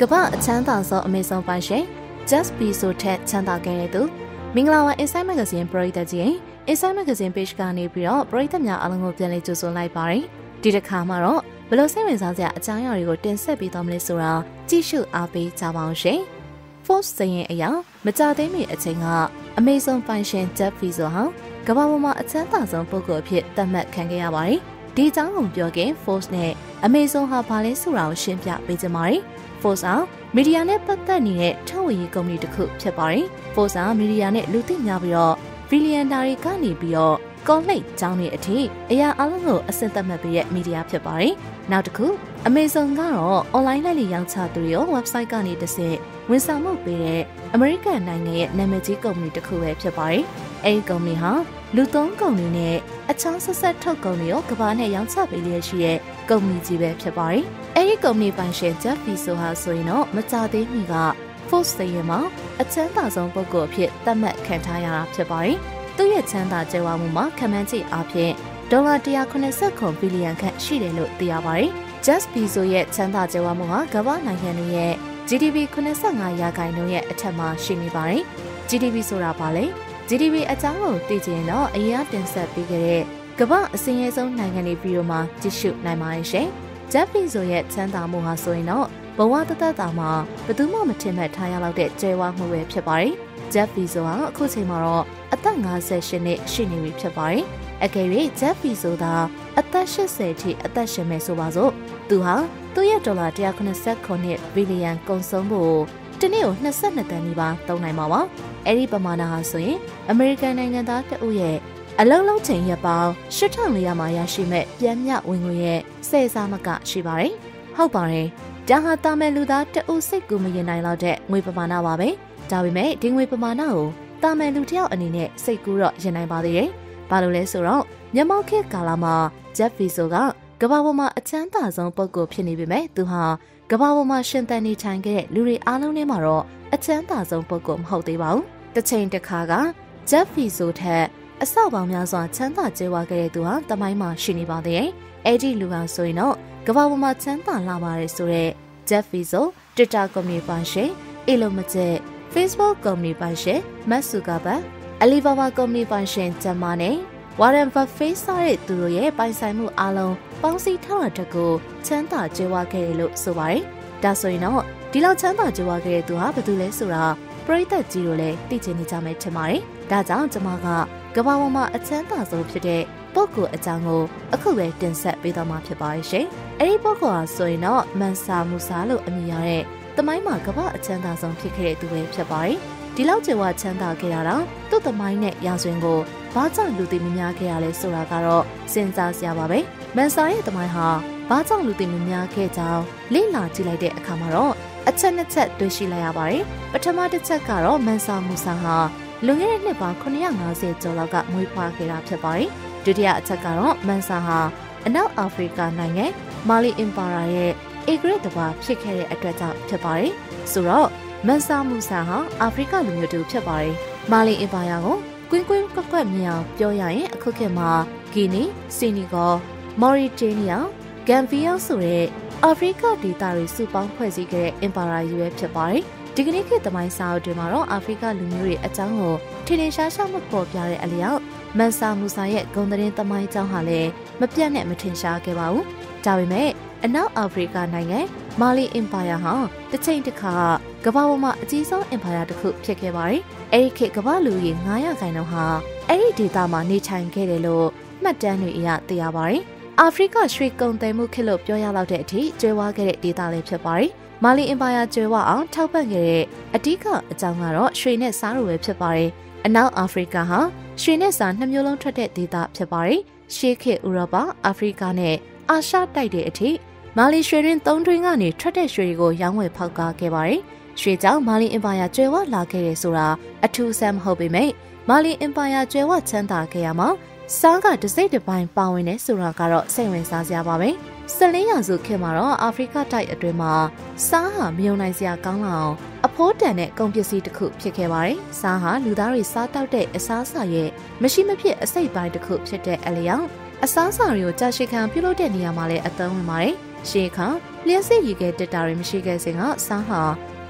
ကမ္ဘာအချမ်းသာဆုံးအမေဆုံးပိုင်ရှင် Just Be ဆိုထက်ချမ်းသာခဲ့တဲ့သူမင်္ဂလာပါ Inside Magazine ပရိသတ်ကြီး Inside Magazine page ကနေပြီးတော့ပရိသတ်များအားလုံးကိုပြန်လည်ကြိုဆိုလိုက်ပါတယ်ဒီတစ်ခါမှာတော့ဘလို့စိတ်ဝင်စားစရာအကြောင်းအရာတွေကိုတင်ဆက်ပေးသွားမလဲဆိုတာကြည့်ရှုအားပေးကြပါအောင်ရှင် Force စရင်အရာမကြသေးမီအချိန်ကအမေဆုံးပိုင်ရှင် Jeff Bezos ဟာကမ္ဘာပေါ်မှာအချမ်းသာဆုံးပုဂ္ဂိုလ်အဖြစ်သတ်မှတ်ခံခဲ့ရပါတယ်ဒီအကြောင်းကိုပြောခင် Force နဲ့ Amazon ဟာဘာလဲဆိုတာကိုရှင်းပြပေးကြပါမယ် Force ဟာမီဒီယာနဲ့ပတ်သက်နေတဲ့ထုတ်ဝေရေးကုမ္ပဏီတစ်ခုဖြစ်ပါတယ်။ Force ဟာမီဒီယာနဲ့လူသိများပြီးတော့ဘီလီယံဒါတွေကနေပြီးတော့ကောလိပ်ကျောင်းတွေအထိအရာအလုံးကိုအစစ်သက်မှတ်ပေးတဲ့မီဒီယာဖြစ်ပါတယ်။နောက်တစ်ခု Amazon ကတော့ online လိုက်လီရောင်းချသူတွေရော website ကနေတစ်ဆင့်ဝန်ဆောင်မှုပေးတဲ့အမေရိကန်နိုင်ငံရဲ့နာမည်ကြီးကုမ္ပဏီတစ်ခုပဲဖြစ်ပါတယ်။ အဲဒီကုမ္ပဏီဟာလူသုံးကုန်တွေနဲ့အချောင်းဆက်ဆက်ထုတ်ကုန်တွေရောကဘာနဲ့ရောင်းချပေးလျက်ရှိတဲ့ကုမ္ပဏီကြီးပဲဖြစ်ပါတယ်။အဲဒီကုမ္ပဏီပိုင်ရှင် Jeff Bezos ဟာဆိုရင်တော့မကြသေးမီက Forbes စာရင်းမှာအချမ်းသာဆုံးပုဂ္ဂိုလ်အဖြစ်သတ်မှတ်ခံထားရတာဖြစ်ပါတယ်။သူ့ရဲ့ချမ်းသာကြွယ်ဝမှုမှာခံမှန်းကြည့်အားဖြင့်ဒေါ်လာ189ဘီလီယံခန့်ရှိတယ်လို့သိရပါတယ်။ Jeff Bezos ရဲ့ချမ်းသာကြွယ်ဝမှုဟာကမ္ဘာနိုင်ငံတွေရဲ့ GDP 85ရာခိုင်နှုန်းရဲ့အထက်မှာရှိနေပါတယ်။ GDP ဆိုတာဘာလဲ။ GDP အကြောင်းကိုသိချင်တော့အရင်တင်ဆက်ပေးခဲ့တဲ့ကမ္ဘာအစင်းရဲဆုံးနိုင်ငံတွေဗီဒီယိုမှာကြည့်ရှုနိုင်ပါတယ်ရှင်။ Jeff Bezos ရဲ့ချမ်းသာမှုဟာဆိုရင်တော့ဘဝတသက်တာမှာဘယ်သူမှမထင်မှတ်ထားရလောက်တဲ့ကျဲဝမှုပဲဖြစ်ပါတယ်။ Jeff Bezos ဟာအခုချိန်မှာတော့အသက်58နှစ်ရှိနေပြီဖြစ်ပါတယ်။အကယ်၍ Jeff Bezos သာအသက်80ထိအသက်ရှင်မယ်ဆိုပါစို့။သူဟာသူ့ရဲ့ဒေါ်လာ189ဘီလီယံကုန်ဆုံးဖို့တနေ့ကို22တန်းနီးပါးသုံးနိုင်မှာပါ။ အဲ့ဒီပမာဏဟာဆိုရင်အမေရိကန်နိုင်ငံသားတဦးရဲ့အလုံးလုံးချိန်ရပေါင်း8400မှာရရှိမဲ့ပြန်မြဝင်ငွေရဲ့စေစားမကရှိပါတယ်။ဟုတ်ပါတယ်။ဒါဟာတာမယ်လူသားတအုပ်စိတ်ကူမရင်နိုင်တော့တဲ့ငွေပမာဏပါပဲ။ဒါပေမဲ့ဒီငွေပမာဏကိုတာမယ်လူတယောက်အနေနဲ့စိတ်ကူတော့ရင်နိုင်ပါသေးတယ်။ဘာလို့လဲဆိုတော့မြမောက်ခေတ်ကာလမှာ Jeff Bezos ကကမ္ဘာပေါ်မှာအချမ်းသာဆုံးပုဂ္ဂိုလ်ဖြစ်နေပေမဲ့သူဟာကမ္ဘာပေါ်မှာရှင်သန်နေထိုင်ခဲ့တဲ့လူတွေအားလုံးထဲမှာတော့အချမ်းသာဆုံးပုဂ္ဂိုလ်မဟုတ်သေးပါဘူး။ တစ်ချိန်တစ်ခါက Jeff Bezos ထက်အဆောက်ပေါင်းများစွာချမ်းသာကြွယ်ဝခဲ့တဲ့သူဟာတမိုင်းမှာရှိနေပါသေးတယ်။အဲ့ဒီလူဟာဆိုရင်တော့ကမ္ဘာပေါ်မှာချမ်းသာလာပါတယ်ဆိုတော့ Jeff Bezos, Twitter ကုမ္ပဏီပိုင်ရှင် Elon Musk, Facebook ကုမ္ပဏီပိုင်ရှင် Mark Zuckerberg, Alibaba ကုမ္ပဏီပိုင်ရှင် Jack Ma နဲ့ Warren Buffett စတဲ့သူတို့ရဲ့ပိုင်ဆိုင်မှုအလုံးပေါင်းစည်းထားတဲ့ကိုချမ်းသာကြွယ်ဝခဲ့တယ်လို့ဆိုပါတယ်။ဒါဆိုရင်တော့ ဒီလောက်ချမ်းသာကြွယ်ဝခဲ့တဲ့သူဟာဘယ်သူလဲဆိုတာပရိသတ်ကြီးတို့လည်းသိချင်နေကြမယ်ထင်ပါတယ်။ဒါကြောင့်ကျွန်မကကမ္ဘာပေါ်မှာအချမ်းသာဆုံးဖြစ်တဲ့ပုဂ္ဂိုလ်အကြောင်းကိုအခုပဲတင်ဆက်ပေးသွားမှာဖြစ်ပါရဲ့ရှင်။အဲဒီပုဂ္ဂိုလ်ဟာဆိုရင်တော့မန်ဆာမူဆာလို့အမည်ရတဲ့တမိုင်းမှာကမ္ဘာအချမ်းသာဆုံးဖြစ်ခဲ့တဲ့သူပဲဖြစ်ပါတယ်။ဒီလောက်ကျေဝချမ်းသာခဲ့တာတော့သူ့တမိုင်းနဲ့ရာဇဝင်ကိုဘာကြောင့်လူသိမများခဲ့ရလဲဆိုတာကတော့စဉ်းစားစရာပါပဲ။မန်ဆာရဲ့တမိုင်းဟာဘာကြောင့်လူသိမများခဲ့ကြောင်းလေ့လာကြည့်လိုက်တဲ့အခါမှာတော့ အချက်နှစ်ချက်တွေ့ရှိလိုက်ရပါတယ်။ပထမတစ်ချက်ကတော့မန်ဆာမူဆာဟာလွန်ခဲ့တဲ့နှစ်ပေါင်း950ကျော်လောက်ကမွေးဖွားခဲ့တာဖြစ်ပါတယ်။ဒုတိယအချက်ကတော့မန်ဆာဟာအနောက်အာဖရိကနိုင်ငံမာလီအင်ပါယာရဲ့အေဂရစ်တဘာဖြစ်ခဲ့တဲ့အတွက်ကြောင့်ဖြစ်ပါတယ်။ဆိုတော့မန်ဆာမူဆာဟာအာဖရိကလူမျိုးတူဖြစ်ပါတယ်။မာလီအင်ပါယာကိုကွင်းကွင်းကွက်ကွက်မြောင်ပြောရရင်အခုခေတ်မှာဂီနီ၊စီနီဂေါမော်ရီတေးနီးယားဂမ်ဘီယာဆိုတဲ့ အာဖရိကဒေသတွေစုပေါင်းဖွဲ့စည်းခဲ့တဲ့အင်ပါယာကြီးပဲဖြစ်ပါတယ်။ဒီကနေ့ခေတ်သမိုင်းစာအုပ်တွေမှာတော့အာဖရိကလူမျိုးတွေအကြောင်းကိုထင်ထင်ရှားရှားမပေါ်ပြတဲ့အလျောက်မန်ဆာမူဆာရဲ့ဂုံသတင်းသမိုင်းကြောင်းဟာလည်းမပြတ်နဲ့မထင်ရှားခဲ့ပါဘူး။ဒါပေမဲ့အနောက်အာဖရိကနိုင်ငံမာလီအင်ပါယာဟာတစ်ချိန်တစ်ခါကမ္ဘာပေါ်မှာအကြီးဆုံးအင်ပါယာတစ်ခုဖြစ်ခဲ့ပါတယ်။အဲဒီခေတ်ကမ္ဘာလူကြီး900ခန့်တော့ဟာအဲ့ဒီဒေသမှာနေထိုင်ခဲ့တယ်လို့မှတ်တမ်းတွေအရသိရပါတယ်။ အာဖရိကရွှေကုန်တယ်မှုခေတ်လို့ပြောရလောက်တဲ့အထိကျွဲဝါခဲ့တဲ့ဒေသလေးဖြစ်ပါတယ်။မာလီအင်ပါယာကျွဲဝအောင်ထောက်ပံ့ခဲ့တဲ့အဓိကအကြောင်းကတော့ရွှေနဲ့စားလိုပဲဖြစ်ပါတယ်။အနောက်အာဖရိကဟာရွှေနဲ့စားနှစ်မျိုးလုံးထွက်တဲ့ဒေသဖြစ်ပါတယ်။ရှေးခေတ်ဥရောပအာဖရိကနဲ့အာရှတိုက်တဲ့အထိမာလီရွှေရင်းသုံးတွင်းကနေထွက်တဲ့ရွှေတွေကိုရောင်းဝယ်ဖောက်ကားခဲ့ပါတယ်။ရွှေကြောင့်မာလီအင်ပါယာကျွဲဝလာခဲ့တယ်ဆိုတာအထူးဆန်းမဟုတ်ပေမဲ့မာလီအင်ပါယာကျွဲဝချမ်းသာခဲ့ရမှာ စားကတစိမ့်တစ်ပိုင်းပါဝင်တယ်ဆိုတာကတော့စိတ်ဝင်စားစရာပါပဲ။14ရာစုခေတ်မှာတော့အာဖရိကတိုက်အတွင်းမှာစားဟာမယုံနိုင်စရာကောင်းလောက်အဖိုးတန်တဲ့ကုန်ပစ္စည်းတစ်ခုဖြစ်ခဲ့ပါတယ်။စားဟာလူသားတွေစားတောက်တဲ့အစားအစာရဲ့မရှိမဖြစ်အစိတ်ပိုင်းတစ်ခုဖြစ်တဲ့အလျောက်အစားအစာတွေကိုကြာရှည်ခံပြုလုပ်တဲ့နေရာမှာလည်းအသုံးဝင်ပါတယ်။ရှေးခါလျှက်စစ်ရီခဲ့တက်တာတွေမရှိခဲ့စဉ်ကစားဟာ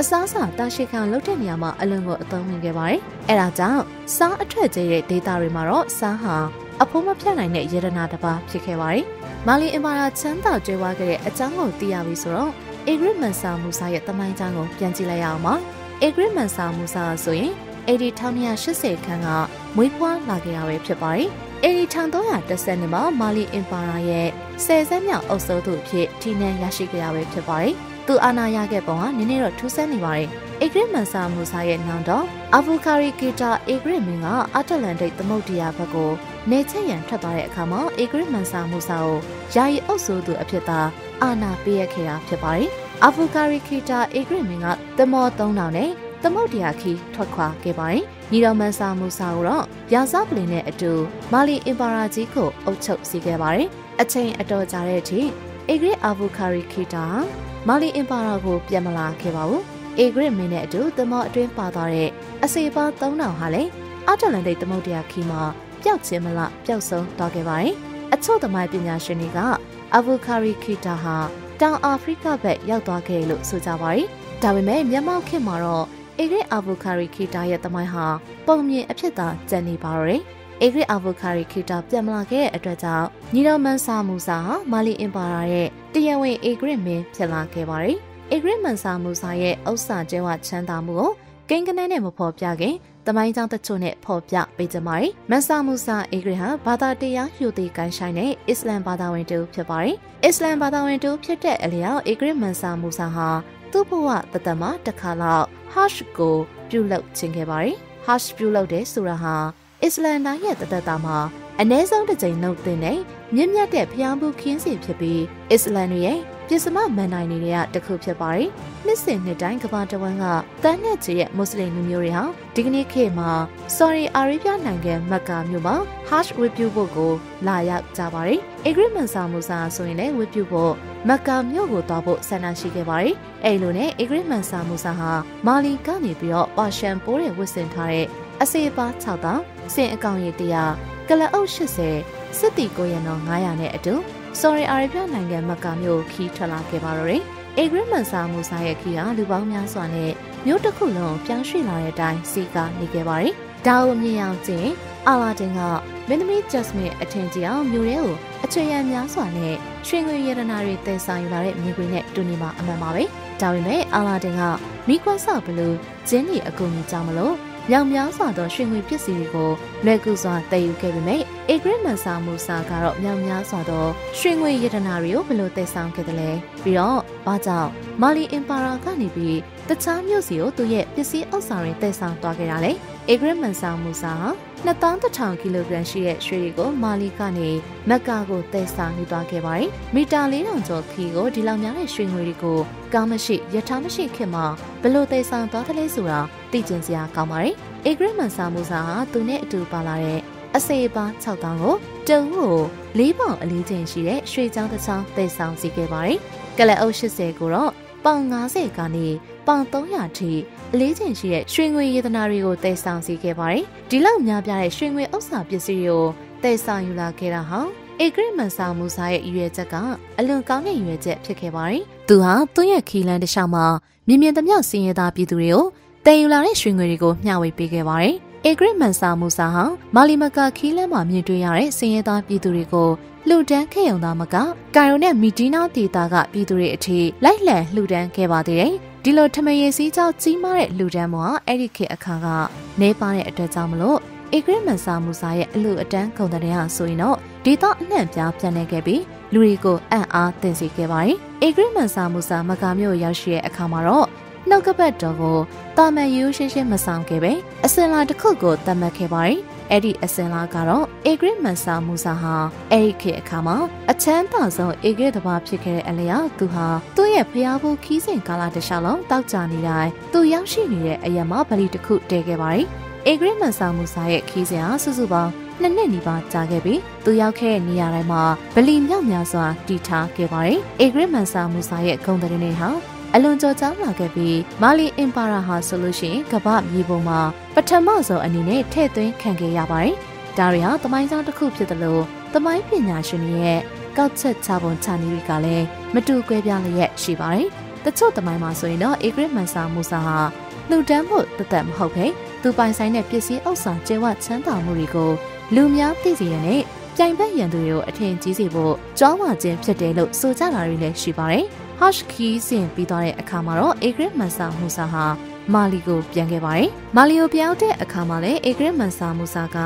အစားစာတာရှိခံလုပ်တဲ့နေရာမှာအလွန်ကိုအသုံးဝင်ခဲ့ပါတယ်။အဲဒါကြောင့်စားအထွက်ကျတဲ့ဒေတာတွေမှာတော့စားဟာ အဖိုးမဖြတ်နိုင်တဲ့ယေရနာတစ်ပါးဖြစ်ခဲ့ပါတယ်။မာလီအင်ပါရာချမ်းသာကျွဲဝါခဲ့တဲ့အကြောင်းကိုသိရပြီဆိုတော့အေဂရစ်မန်ဆာမူဆာရဲ့တမိုင်းကြောင်းကိုပြန်ကြည့်လိုက်ရအောင်ပါ။အေဂရစ်မန်ဆာမူဆာဆိုရင်80 1980ခန်းကမွေးဖွားလာခဲ့ရပဲဖြစ်ပါတယ်။အဲဒီ1310နှစ်မှာမာလီအင်ပါရာရဲ့ဆယ်ဆက်မြောက်အုပ်စိုးသူအဖြစ်ထိနှံရရှိခဲ့ရပဲဖြစ်ပါတယ်။သူအာဏာရခဲ့ပုံကနည်းနည်းတော့ထူးဆန်းနေပါတယ်။ အေဂရစ်မန်ဆာမူဆာရဲ့နောင်တော့အာဖူကာရီကီတာအေဂရစ်မင်းကအတ္တလန်တိတ်သမုဒ္ဒရာဘက်ကိုနေချက်ရန်ထွက်သွားတဲ့အခါမှာအေဂရစ်မန်ဆာမူဆာကိုယာယီအုပ်စိုးသူအဖြစ်သာအာဏာပေးရခဲ့တာဖြစ်ပါတယ်။အာဖူကာရီကီတာအေဂရစ်မင်းကတမော3000နဲ့သမုတ်တရားခီထွက်ခွာခဲ့ပါတယ်။ညီတော်မန်ဆာမူဆာကိုတော့ရာဇပလင်နဲ့အတူမာလီအင်ပါရာကြီးကိုအုပ်ချုပ်စီခဲ့ပါတယ်။အချိန်အတော်ကြာတဲ့အထိအေဂရစ်အာဗူကာရီခီတာမာလီအင်ပါရာကိုပြန်မလာခဲ့ပါဘူး။ အေဂရစ်မင်းနဲ့အတူသမုတ်အတွင်းပါသွားတဲ့အစေပါ3000ဟာလည်းအတလန်တိတ်သမုတ်တရားခီမှာပျောက်ခြင်းမလားပျောက်ဆုံးသွားခဲ့ပါတယ်။အချို့သမိုင်းပညာရှင်တွေကအာဗူကာရီခီတာဟာတောင်အာဖရိကဘက်ရောက်သွားခဲ့လို့ဆိုကြပါတယ်။ဒါပေမဲ့မြန်မာခေတ်မှာတော့အေဂရစ်အာဗိုကာရီခီတာရဲ့တမိုင်းဟာပုံမြင်အဖြစ်သာကျန်နေပါတော့တယ်။အေဂရစ်အာဗိုကာရီခီတာပြန်မလာခဲ့တဲ့အတွက်ကြောင့်ညီတော်မန်ဆာမူဆာဟာမာလီအင်ပါယာရဲ့တရားဝင်အေဂရစ်မင်းဖြစ်လာခဲ့ပါတယ်။ အေဂရစ်မန်ဆာမူဆာရဲ့ဥစ္စာကျဲဝချမ်းသာမှုကိုကိန်းကနန်းနဲ့မဖော်ပြခင်တမိုင်းကြောင်းတချို့နဲ့ဖော်ပြပေးကြပါတယ်။မန်ဆာမူဆာအေဂရစ်ဟာဘာသာတရားယူသည်ကိုင်းဆိုင်တဲ့အစ္စလမ်ဘာသာဝင်တူဖြစ်ပါတယ်။အစ္စလမ်ဘာသာဝင်တူဖြစ်တဲ့အလျောက်အေဂရစ်မန်ဆာမူဆာဟာသူ့ဘဝတသက်မှာတစ်ခါလောက် hash ကိုပြုလုပ်ခြင်းခဲ့ပါတယ်။ hash ပြုလုပ်တဲ့ဆိုတာဟာအစ္စလမ်တိုင်းရဲ့တသက်တာမှာအ ਨੇ ဆုံးတစ်ကြိမ်နှုတ်သင်တဲ့မြင့်မြတ်တဲ့ဖျားမှုခင်းစီဖြစ်ပြီးအစ္စလမ်တွေရဲ့ ပြစ်စမမန်နိုင်နေတဲ့တခုဖြစ်ပါတယ်။နှစ်စဉ်နှစ်တိုင်းကမ္ဘာတဝန်းကတန်းနဲ့ချီရဲ့မွတ်စလင်လူမျိုးတွေဟာဒီကနေ့ခေတ်မှာ Saudi Arabia နိုင်ငံမက္ကာမြို့မှာ hash ဝတ်ပြုဖို့ကိုလာရောက်ကြပါတယ်။ agreement စာမှုစာဆိုရင်လည်းဝတ်ပြုဖို့မက္ကာမြို့ကိုသွားဖို့ဆန္ဒရှိခဲ့ပါတယ်။အဲလိုနဲ့ agreement စာမှုစာဟာမာလီကနေပြီးတော့ပါရှန်ပိုးတွေဝတ်ဆင်ထားတဲ့အစေပါ6တောင်စင်အကောင်ရည်100ကလအုပ်80စစ်တီကိုရနော900နဲ့အတူ Sorry Arabia နိုင်ငံမက္ကာမြို့ခီးထွက်လာခဲ့ပါတော့တယ်။ agreement စာမှုစာရဲ့ခီးဟာလူပေါင်းများစွာနဲ့မြို့တစ်ခုလုံးပြောင်းရွှေ့လာတဲ့အတိုင်းစီကနေခဲ့ပါတယ်။ဒါကိုမြင်အောင်ကျင်အာလာဒင်ကမင်းသမီး Jasmine အထင်ကြီးအောင်မြို့ထဲကိုအခြေရန်များစွာနဲ့ရွှေငွေရတနာတွေတည်ဆောင်ယူလာတဲ့မြေခွေနဲ့တူနေမှာအမှန်ပါပဲ။ဒါပေမဲ့အာလာဒင်ကမိကွက်ဆော့ဘလို့ဂျင်းကြီးအကူကြီးကြောင့်မလို့ မြောင်များစွာသောရွှေငွေပစ္စည်းတွေကိုလွယ်ကူစွာတည်ယူခဲ့ပေမဲ့အေဂရစ်မန်ဆာမူဆာကတော့မြောင်များစွာသောရွှေငွေရတနာတွေကိုဘယ်လိုတည်ဆောင်ခဲ့သလဲပြီးတော့ဘာကြောင့်မာလီအင်ပါရာကနေပြီးတခြားမြို့စီကိုသူရဲ့ပစ္စည်းဥစ္စာတွေတည်ဆောင်သွားခဲ့တာလေအေဂရစ်မန်ဆာမူဆာဟာ 2100ကီလိုဂရမ်ရှိတဲ့ရွှေတွေကိုမာလီကနေမက်ကာကိုတည်ဆောင်ယူသွားခဲ့ပါတယ်မီတာ4000ကျော်ခီကိုဒီလောက်များတဲ့ရွှေငွေတွေကိုကားမရှိရထားမရှိခင်မှာဘယ်လိုတည်ဆောင်သွားသလဲဆိုတာသိကျင်စရာကောင်းပါတယ်အေဂရစ်မန်ဆာမူဆာဟာသူနဲ့အတူပါလာတဲ့အစေပါ6တောင်းကိုတုံကို၄ပေါင်အလေးချိန်ရှိတဲ့ရွှေချောင်းတစ်ချောင်းတည်ဆောင်စီခဲ့ပါတယ်။ကလအုပ်80ကိုတော့ပေါင်90ကနေ ပေါင်300ထိအလေးချိန်ရှိတဲ့ရွှေငွေရတနာတွေကိုတည်ဆောင်စီခဲ့ပါတယ်။ဒီလောက်များပြားတဲ့ရွှေငွေဥစ္စာပစ္စည်းတွေကိုတည်ဆောင်ယူလာခဲ့တာဟာအေဂရစ်မန်ဆာမူဆာရဲ့ရွေချက်ကအလွန်ကောင်းတဲ့ရွေချက်ဖြစ်ခဲ့ပါတယ်။သူဟာသူ့ရဲ့ခီလန်တစ်လျှောက်မှာမြင်မြင်သမျှစင်ရသားပြည်သူတွေကိုတည်ယူလာတဲ့ရွှေငွေတွေကိုမျှဝေပေးခဲ့ပါတယ်။အေဂရစ်မန်ဆာမူဆာဟာမာလီမကာခီးလန်းမှာမြင်တွေ့ရတဲ့စင်ရဲသားပြည်သူတွေကိုလှူဒန်းခဲ့ရုံသာမကကာယုံနဲ့မီဒီနာဒေတာကပြည်သူတွေအထိလိုက်လံလှူဒန်းခဲ့ပါသေးတယ်။ ဒီလိုထမရေစည်းကြောင်းကြီးမားတဲ့လှူဒန်းမှုဟာအဲ့ဒီခေတ်အခါကနေပါတဲ့အတွက်ကြောင့်မလို့အေဂရစ်မန်ဆာမူဆာရဲ့အလူအတန်းကုန်တဲ့ဟာဆိုရင်တော့ဒေတာအနှံ့ပြားပြန်နေခဲ့ပြီးလူတွေကိုအံ့အားသင်စေခဲ့ပါတယ်။အေဂရစ်မန်ဆာမူဆာမကာမြို့ရောက်ရှိတဲ့အခါမှာတော့နှုတ်ကပတ်တော်ကိုတာမန်ရိုးရှင်းရှင်းမဆောင်ခဲ့ပဲအစင်လာတစ်ခုကိုသတ်မှတ်ခဲ့ပါတယ်။ အဲ့ဒီအစင်လာကတော့အေဂရစ်မန်ဆာမူဆာဟာအဲ့ဒီခေတ်အခါမှာအချမ်းသာဆုံးအေဂရစ်တစ်ပါးဖြစ်ခဲ့တဲ့အလျောက်သူဟာသူ့ရဲ့ဖျားဖို့ခီးစဉ်ကာလတစ်လျှောက်လုံးတောက်ကြနေတိုင်းသူရောက်ရှိနေတဲ့အရာမှာဗလီတစ်ခုတည်ခဲ့ပါတယ်။အေဂရစ်မန်ဆာမူဆာရဲ့ခီးစဉ်ဟာစုစုပေါင်းနှစ်နှစ်နီးပါးကြာခဲ့ပြီးသူရောက်ခဲ့တဲ့နေရာတိုင်းမှာဗလီမြောက်များစွာတည်ထားခဲ့ပါတယ်။အေဂရစ်မန်ဆာမူဆာရဲ့ဂုဏ်သတင်းတွေဟာ အလွန်ကြော်ကြားလာခဲ့ပြီးမာလီအင်ပါရာဟာဆိုလို့ရှိရင်ကမ္ဘာမြေပုံမှာပထမဆုံးအနေနဲ့ထည့်သွင်းခံခဲ့ရပါတယ်။ဒါတွေဟာသမိုင်းကြောင်းတစ်ခုဖြစ်တယ်လို့သမိုင်းပညာရှင်တွေရဲ့ကောက်ချက်ချပုံချနည်းတွေကလည်းမမတူကွဲပြားလျက်ရှိပါတယ်။တချို့တမိုင်းမှာဆိုရင်တော့အေဂရစ်မန်ဆာမူဆာဟာလှူဒန်းဖို့တသက်မဟုတ်ပဲသူပိုင်ဆိုင်တဲ့ပစ္စည်းဥစ္စာကျဲဝချမ်းသာမှုတွေကိုလူများသိစေရတဲ့ပြိုင်ဘက်ရန်သူတွေကိုအထင်ကြီးစေဖို့ကြောင်းဝခြင်းဖြစ်တယ်လို့ဆိုကြတာတွေလည်းရှိပါတယ်။ Hush Key စင်ပြီးသွားတဲ့အခါမှာတော့ Agrit Mansa Musa ဟာမာလီကိုပြန်ခဲ့ပါတယ်။မာလီကိုပြောင်းတဲ့အခါမှာလည်း Agrit Mansa Musa က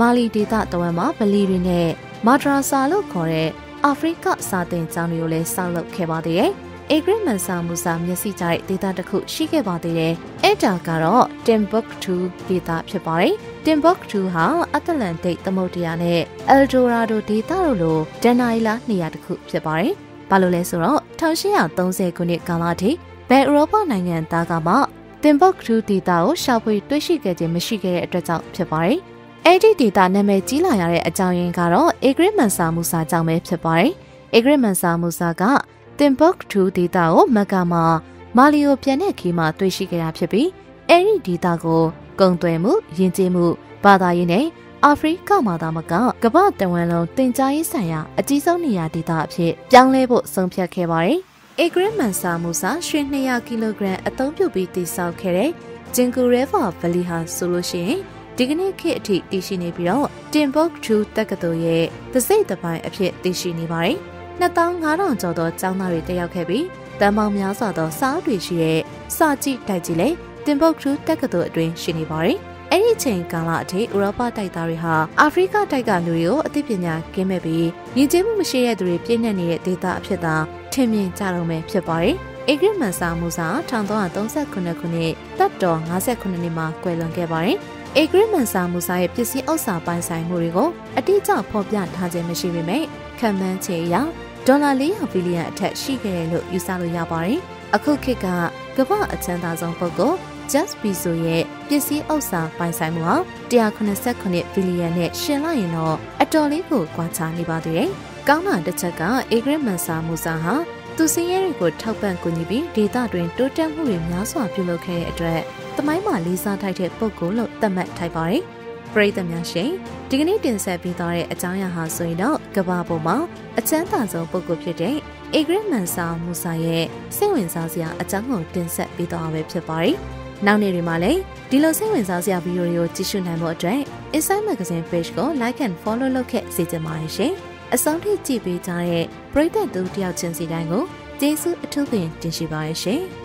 မာလီဒေသတဝမ်းမှာဗလီတွေနဲ့မာဒရာဆာလို့ခေါ်တဲ့အာဖရိကစာသင်ကျောင်းတွေကိုလည်းဆောက်လုပ်ခဲ့ပါသေးတယ်။အေဂရစ်မန်ဆာမူဆာမျက်စိကြိုက်ဒေတာတစ်ခုရှိခဲ့ပါသေးတယ်။အဲ့ဒါကတော့ Timbuktu ဒေတာဖြစ်ပါတယ်။ Timbuktu ဟာအတ္တလန်တိတ်သမုဒ္ဒရာနဲ့ Eldorado ဒေတာတို့လိုဒန်နိုင်လာနေရာတစ်ခုဖြစ်ပါတယ်။ ဘာလို့လဲဆိုတော့1830ခုနှစ်ကာလထိဘယ်ဥရောပနိုင်ငံသားကမှတင်ဘုတ်ထူဒေတာကိုရှာဖွေတွေ့ရှိခဲ့ခြင်းမရှိခဲ့တဲ့အတွက်ကြောင့်ဖြစ်ပါတယ်။အဲ့ဒီဒေတာနာမည်ကြီးလာရတဲ့အကြောင်းရင်းကတော့အေဂရစ်မန်ဆာမူဆာကြောင့်ပဲဖြစ်ပါတယ်။အေဂရစ်မန်ဆာမူဆာကတင်ဘုတ်ထူဒေတာကိုမက္ကာမှာမာလီကိုပြန်တဲ့ခီးမှာတွေ့ရှိခဲ့တာဖြစ်ပြီးအဲ့ဒီဒေတာကို ကုံသွဲမှုယဉ်ကျေးမှုဘာသာရေးနဲ့ အာဖရိကမှာသာမကကမ္ဘာတဝန်းလုံးတင် जा ရေးဆိုင်ရာအကြီးဆုံးနေရာဒေသအဖြစ်ပြောင်းလဲဖို့ဆုံးဖြတ်ခဲ့ပါတယ်။အေဂရစ်မန်ဆာမူစာရွှေ200ကီလိုဂရမ်အသုံးပြုပြီးတည်ဆောက်ခဲ့တဲ့ဂျင်ကူရဲဖာဗလီဟာဆိုလို့ရှိရင်ဒီကနေ့ခေတ်အထိတည်ရှိနေပြီးတော့တင်ဘုတ်ထူတက္ကသိုလ်ရဲ့တစိမ့်တပိုင်းအဖြစ်တည်ရှိနေပါတယ်။2500ကျော်သောကျောင်းသားတွေတက်ရောက်ခဲ့ပြီးတန်ပေါင်းများစွာသောစားတွေရှိတဲ့စာကြည့်တိုက်ကြီးလေတင်ဘုတ်ထူတက္ကသိုလ်အတွင်းရှိနေပါတယ်။ အဲ့ဒီချိန်ကာလအထိဥရောပတိုက်သားတွေဟာအာဖရိကတိုက်ကလူတွေကိုအသိပညာကင်းမဲ့ပြီးရည်ကျင်းမှုမရှိတဲ့သူတွေပြည့်နှက်နေတဲ့ဒေသအဖြစ်သာထင်မြင်ကြတော့မယ်ဖြစ်ပါတယ်။အေဂရစ်မန်ဆာမူစာ1338ခုနှစ်တပ်တော်58နှစ်မှာကွယ်လွန်ခဲ့ပါတယ်။အေဂရစ်မန်ဆာမူစာရဲ့ပစ္စည်းဥစ္စာပိုင်ဆိုင်မှုတွေကိုအတိအကျဖော်ပြထားခြင်းမရှိပေမဲ့ခံမှန်းချေအရဒေါ်လာ400ဘီလီယံအထက်ရှိခဲ့တယ်လို့ယူဆလို့ရပါတယ်။အခုခေတ်ကကမ္ဘာအချမ်းသာဆုံးပုဂ္ဂိုလ် Just Bezos ရဲ့ပစ္စည်းဥစ္စာပိုင်ဆိုင်မှုဟာ189ဘီလီယံနဲ့ရှင်လိုက်ရင်တော့အတော်လေးကိုကွာခြားနေပါသေးတယ်။ကောင်းတာတစ်ချက်ကအေဂရစ်မန်ဆာမူစာဟာသူစင်းရဲတွေကိုထောက်ပံ့ကူညီပြီးဒေတာတွင်တိုးတက်မှုတွေများစွာပြုလုပ်ခဲ့တဲ့အတွက်တမိုင်းမှာလေးစားထိုက်တဲ့ပုံကိုလို့သတ်မှတ်ထိုက်ပါတယ်။ပရိသတ်များရှင်ဒီကနေ့တင်ဆက်ပြီးသွားတဲ့အကြောင်းအရာဟာဆိုရင်တော့ကဘာပေါ်မှာအချမ်းသာဆုံးပုံကိုဖြစ်တဲ့အေဂရစ်မန်ဆာမူစာရဲ့စိတ်ဝင်စားစရာအကြောင်းကိုတင်ဆက်ပေးသွားမှာဖြစ်ပါတယ်။ နောက်နေ့တွေမှာလည်းဒီလိုစိတ်ဝင်စားစရာဗီဒီယိုတွေကိုကြည့်ရှုနိုင်ဖို့အတွက် Inside Magazine page ကို like and follow လုပ်ခဲ့စေချင်ပါတယ်ရှင်။အဆုံးထိကြည့်ပေးကြတဲ့ပရိသတ်သူတယောက်ချင်းစီတိုင်းကိုကျေးဇူးအထူးပင်တင်ရှိပါရရှင်။